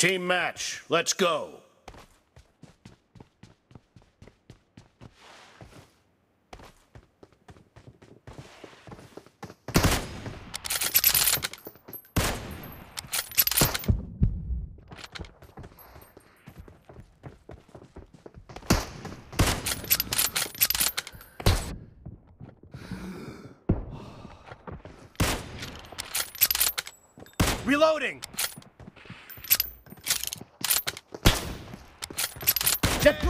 Team match, let's go. Reloading! The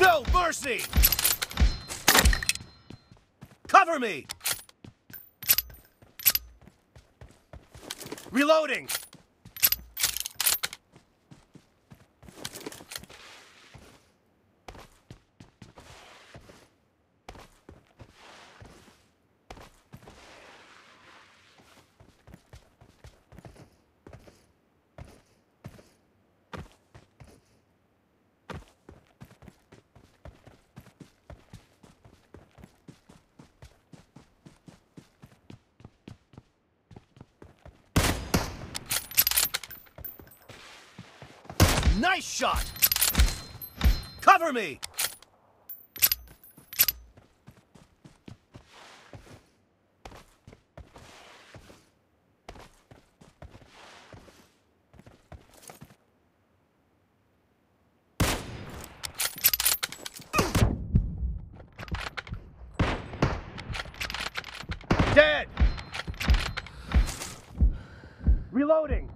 No mercy! Cover me! Reloading! Nice shot! Cover me! Dead! Reloading!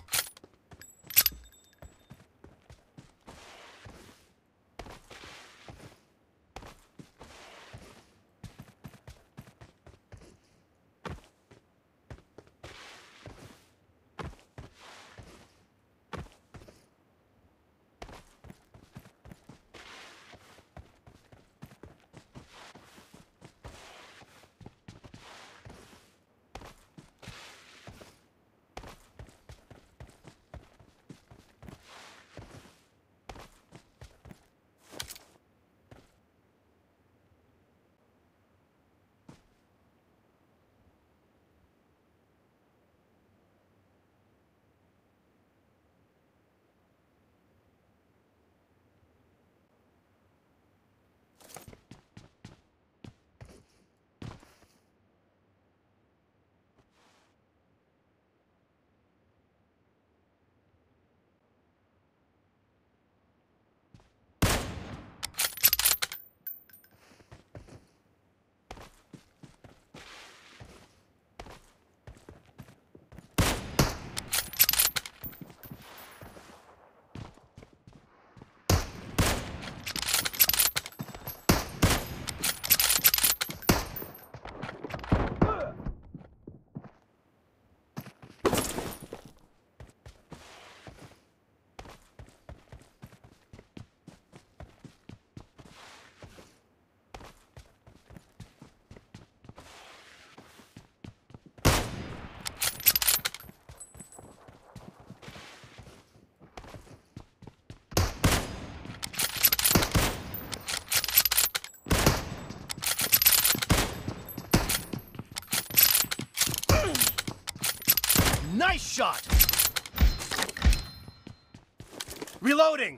Reloading!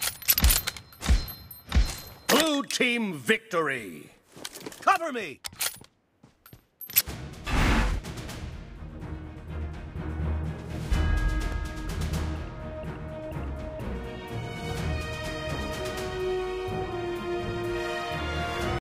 Blue team victory. Cover me!